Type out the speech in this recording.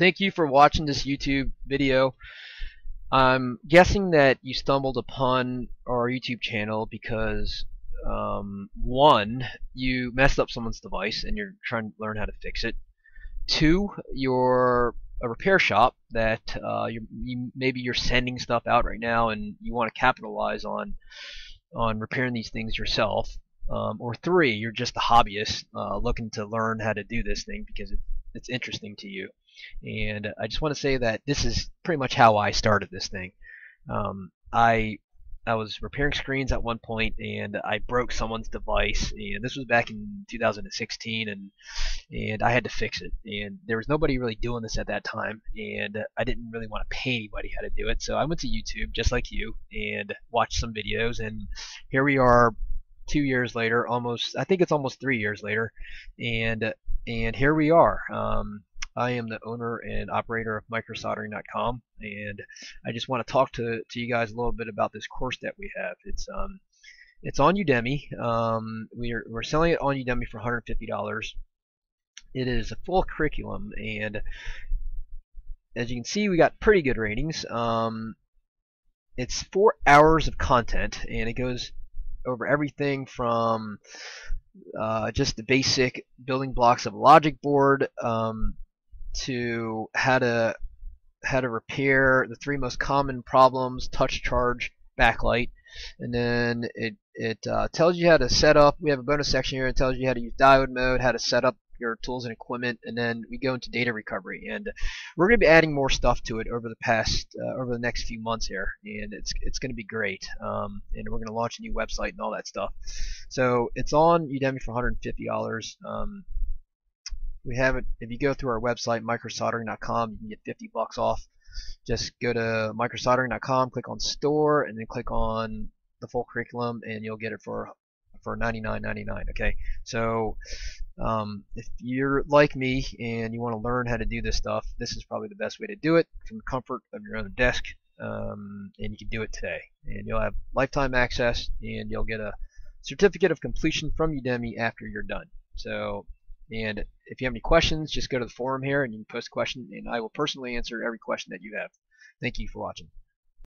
thank you for watching this YouTube video. I'm guessing that you stumbled upon our YouTube channel because um, one, you messed up someone's device and you're trying to learn how to fix it. Two, you're a repair shop that uh, you maybe you're sending stuff out right now and you want to capitalize on on repairing these things yourself. Um, or three, you're just a hobbyist uh, looking to learn how to do this thing because it's interesting to you. And I just want to say that this is pretty much how I started this thing. Um, I I was repairing screens at one point and I broke someone's device and this was back in 2016 and and I had to fix it and there was nobody really doing this at that time and I didn't really want to pay anybody how to do it so I went to YouTube just like you and watched some videos and here we are two years later almost I think it's almost three years later and and here we are um, I am the owner and operator of microsoldering.com, and I just want to talk to, to you guys a little bit about this course that we have. It's um, it's on Udemy. Um, we're we're selling it on Udemy for $150. It is a full curriculum, and as you can see, we got pretty good ratings. Um, it's four hours of content, and it goes over everything from uh, just the basic building blocks of a logic board, um, to how to how to repair the three most common problems touch charge backlight. And then it it uh, tells you how to set up. We have a bonus section here that tells you how to use diode mode how to set up your tools and equipment and then we go into data recovery and we're going to be adding more stuff to it over the past uh, over the next few months here and it's it's going to be great um, and we're going to launch a new website and all that stuff so it's on Udemy for $150 um, we have it. If you go through our website, microsoldering.com, you can get 50 bucks off. Just go to microsoldering.com, click on store, and then click on the full curriculum, and you'll get it for for 99.99. Okay, so um, if you're like me and you want to learn how to do this stuff, this is probably the best way to do it from the comfort of your own desk, um, and you can do it today. And you'll have lifetime access, and you'll get a certificate of completion from Udemy after you're done. So and if you have any questions, just go to the forum here and you can post a question, and I will personally answer every question that you have. Thank you for watching.